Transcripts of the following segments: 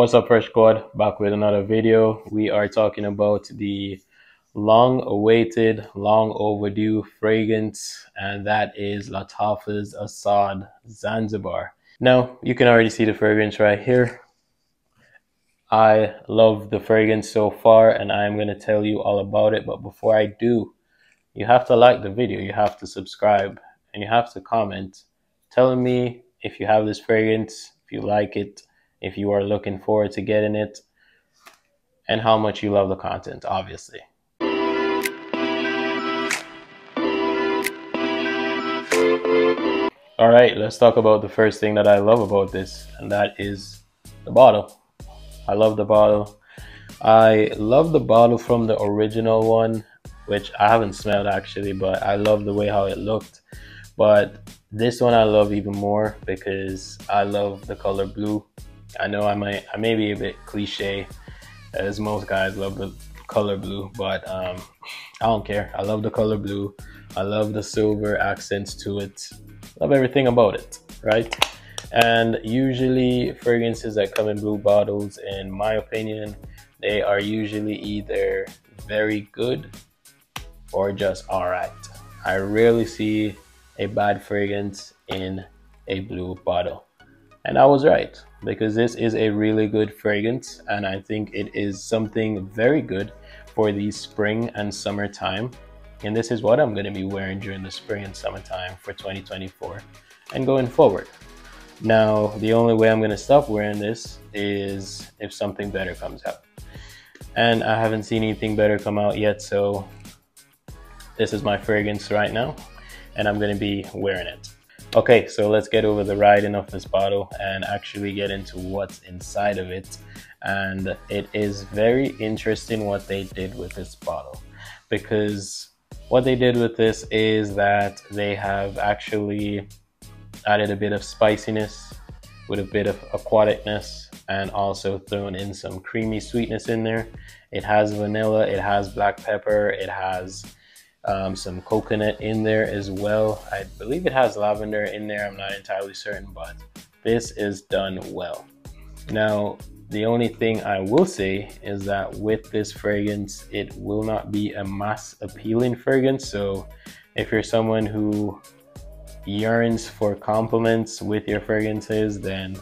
What's up, Fresh Squad? Back with another video. We are talking about the long awaited, long overdue fragrance, and that is Lattafa's Asad Zanzibar. Now, you can already see the fragrance right here. I love the fragrance so far, and I'm going to tell you all about it. But before I do, you have to like the video, you have to subscribe, and you have to comment telling me if you have this fragrance, if you like it, if you are looking forward to getting it, and how much you love the content, obviously. All right, let's talk about the first thing that I love about this, and that is the bottle. I love the bottle. I love the bottle from the original one, which I haven't smelled actually, but I love the way how it looked. But this one I love even more because I love the color blue. I know I might I may be a bit cliche as most guys love the color blue, but um, I don't care. I love the color blue. I love the silver accents to it. Love everything about it, right? And usually fragrances that come in blue bottles, in my opinion, they are usually either very good or just all right. I rarely see a bad fragrance in a blue bottle. And I was right because this is a really good fragrance and I think it is something very good for the spring and summertime. And this is what I'm going to be wearing during the spring and summertime for 2024 and going forward. Now, the only way I'm going to stop wearing this is if something better comes out. And I haven't seen anything better come out yet, so this is my fragrance right now and I'm going to be wearing it. Okay, so let's get over the writing of this bottle and actually get into what's inside of it. And it is very interesting what they did with this bottle because what they did with this is that they have actually added a bit of spiciness with a bit of aquaticness and also thrown in some creamy sweetness in there. It has vanilla, it has black pepper, it has um, some coconut in there as well. I believe it has lavender in there. I'm not entirely certain, but this is done well. Now, the only thing I will say is that with this fragrance, it will not be a mass appealing fragrance. So if you're someone who yearns for compliments with your fragrances, then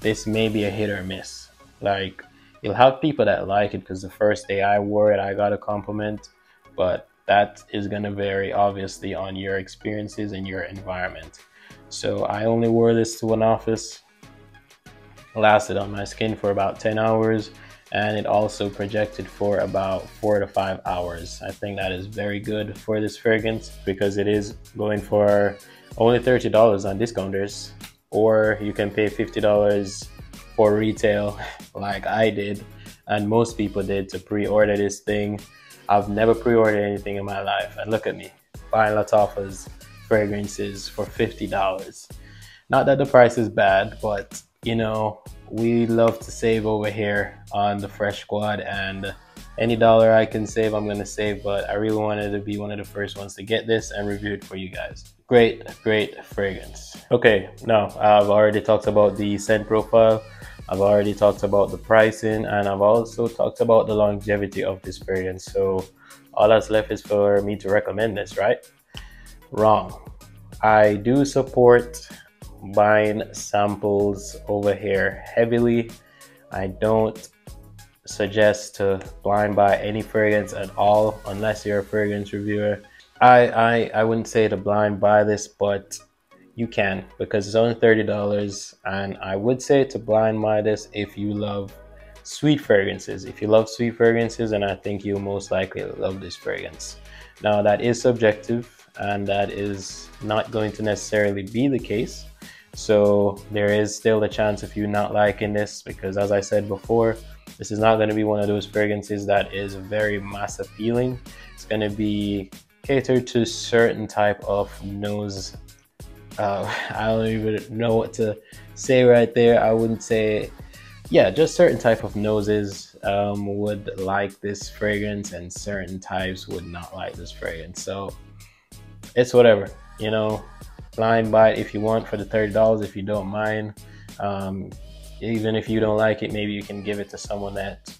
this may be a hit or miss. Like you'll have people that like it because the first day I wore it, I got a compliment, but that is going to vary obviously on your experiences and your environment. So I only wore this to an office, lasted on my skin for about 10 hours, and it also projected for about four to five hours. I think that is very good for this fragrance because it is going for only $30 on discounters, or you can pay $50 for retail like I did and most people did to pre-order this thing I've never pre-ordered anything in my life. And look at me, buying Lattafa's fragrances for $50. Not that the price is bad, but you know, we love to save over here on the Fresh Squad and any dollar I can save, I'm gonna save, but I really wanted to be one of the first ones to get this and review it for you guys. Great, great fragrance. Okay, now I've already talked about the scent profile. I've already talked about the pricing and I've also talked about the longevity of this fragrance. So all that's left is for me to recommend this, right? Wrong. I do support buying samples over here heavily. I don't suggest to blind buy any fragrance at all unless you're a fragrance reviewer. I, I, I wouldn't say to blind buy this, but you can because it's only $30 and I would say to blind buy this if you love sweet fragrances. If you love sweet fragrances and I think you'll most likely love this fragrance. Now that is subjective and that is not going to necessarily be the case. So there is still a chance of you not liking this because as I said before, this is not going to be one of those fragrances that is very mass appealing. It's going to be catered to certain type of nose uh, I don't even know what to say right there. I wouldn't say, yeah, just certain type of noses um, would like this fragrance, and certain types would not like this fragrance. So it's whatever, you know. Blind buy it if you want for the thirty dollars. If you don't mind, um, even if you don't like it, maybe you can give it to someone that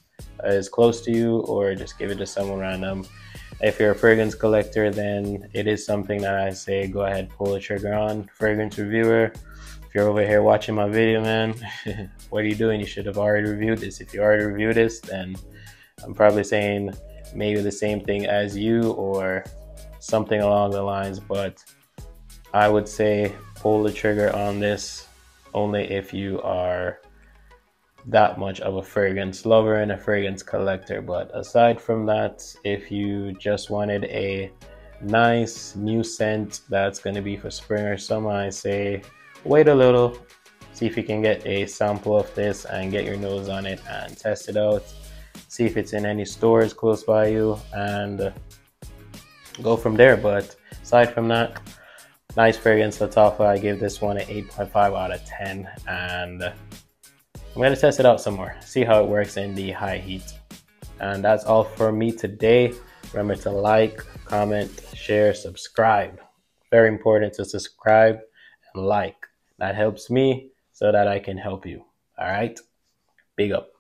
is close to you or just give it to someone random. If you're a fragrance collector, then it is something that I say go ahead, pull the trigger on. Fragrance reviewer, if you're over here watching my video, man, what are you doing? You should have already reviewed this. If you already reviewed this, then I'm probably saying maybe the same thing as you or something along the lines, but I would say pull the trigger on this only if you are that much of a fragrance lover and a fragrance collector. But aside from that, if you just wanted a nice new scent that's going to be for spring or summer, I say wait a little, see if you can get a sample of this and get your nose on it and test it out. See if it's in any stores close by you and go from there. But aside from that, nice fragrance Lattafa. I give this one an 8.5 out of 10 and I'm gonna test it out some more, see how it works in the high heat. And that's all for me today. Remember to like, comment, share, subscribe. Very important to subscribe and like. That helps me so that I can help you. All right? Big up.